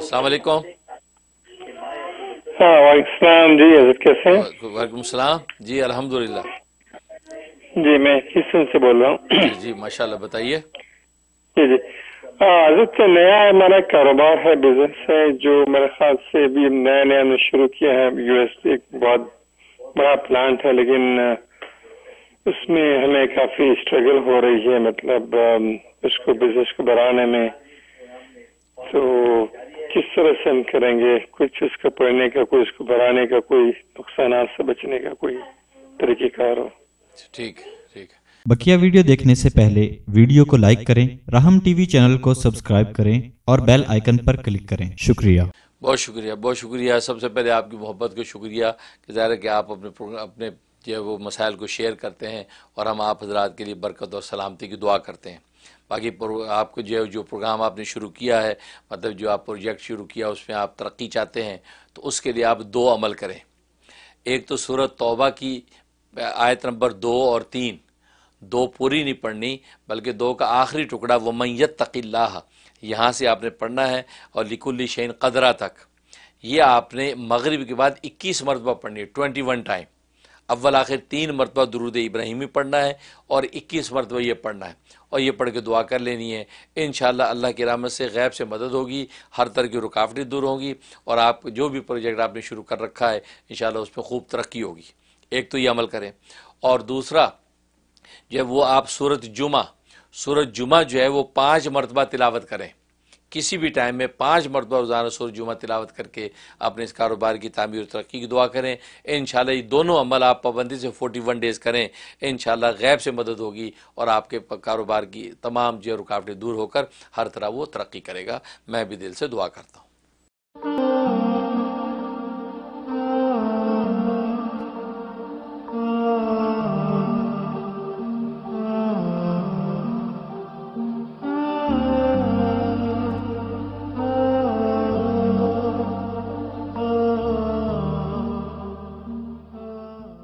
السلام علیکم۔ ہاں وعلیکم السلام۔ جی حضرت کیسے ہیں؟ وعلیکم السلام۔ جی الحمدللہ۔ جی میں ہسن سے بول رہا ہوں؟ جی جی ماشاءاللہ بتائیے۔ جی جی۔ حضرت نیا ہمارا کاروبار ہے بزنس ہے جو میرے خیال سے بھی نیا نیا نے شروع کیا ہے۔ یو ایس ایک بہت بڑا پلانٹ ہے لیکن اس میں ہمیں کافی اسٹرگل ہو رہی ہے۔ مطلب اس کو بزنس کو بڑھانے میں۔ تو کس طرح سے ہم کریں گے؟ کچھ اس کو پڑھنے کا کوئی اس کو بڑھانے کا کوئی نقصانات سے بچنے کا کوئی طریقہ کار ہو۔ ٹھیک ٹھیک بکیا ویڈیو دیکھنے سے پہلے ویڈیو کو لائک کریں رحم ٹی وی چینل کو سبسکرائب کریں اور بیل آئیکن پر کلک کریں۔ شکریہ۔ بہت شکریہ بہت شکریہ۔ سب سے پہلے آپ کی محبت کو شکریہ کہ ظاہر ہے کہ آپ اپنے پروگرام اپنے جو ہے وہ مسائل کو شیئر کرتے ہیں اور ہم آپ حضرات کے لیے برکت اور سلامتی کی دعا کرتے ہیں۔ باقی آپ کو جو ہے، جو پروگرام آپ نے شروع کیا ہے مطلب جو آپ پروجیکٹ شروع کیا، اس میں آپ ترقی چاہتے ہیں، تو اس کے لیے آپ دو عمل کریں۔ ایک تو صورت توبہ کی آیت نمبر دو اور تین۔ دو پوری نہیں پڑھنی، بلکہ دو کا آخری ٹکڑا وہ میت تق اللہ، یہاں سے آپ نے پڑھنا ہے، اور لکل شعین قدرہ تک یہ آپ نے مغرب کے بعد اکیس مرتبہ پڑھنی ہے ٹوینٹی ون ٹائم اول آخر تین مرتبہ درود ابراہیمی پڑھنا ہے اور اکیس مرتبہ یہ پڑھنا ہے اور یہ پڑھ کے دعا کر لینی ہے۔ انشاءاللہ اللہ کی رحمت سے غیب سے مدد ہوگی، ہر طرح کی رکاوٹیں دور ہوں گی اور آپ جو بھی پروجیکٹ آپ نے شروع کر رکھا ہے، انشاءاللہ اس پہ خوب ترقی ہوگی۔ ایک تو یہ عمل کریں۔ اور دوسرا، جب وہ آپ سورت جمعہ سورت جمعہ جو ہے وہ پانچ مرتبہ تلاوت کریں۔ کسی بھی ٹائم میں پانچ مرتبہ روزانہ سور جمعہ تلاوت کر کے اپنے اس کاروبار کی تعمیر و ترقی کی دعا کریں۔ انشاءاللہ یہ دونوں عمل آپ پابندی سے فورٹی ون ڈیز کریں۔ انشاءاللہ غیب سے مدد ہوگی اور آپ کے کاروبار کی تمام جو رکاوٹیں دور ہو کر ہر طرح وہ ترقی کرے گا۔ میں بھی دل سے دعا کرتا ہوں۔